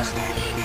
ました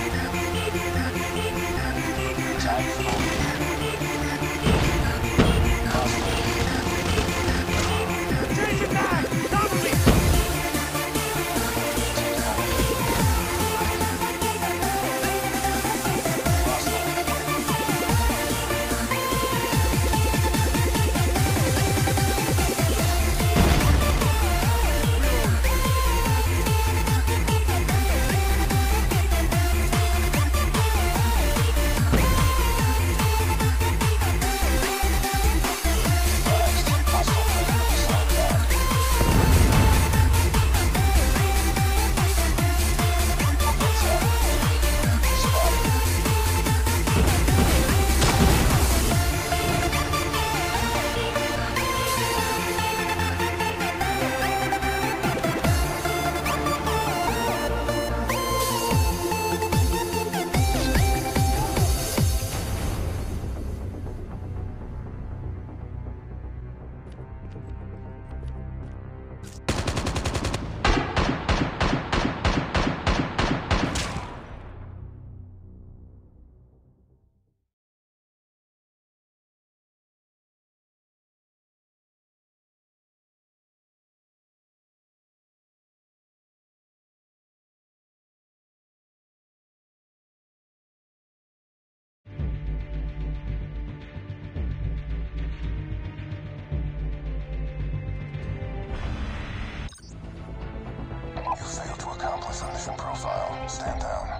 accomplice on mission profile. Stand down.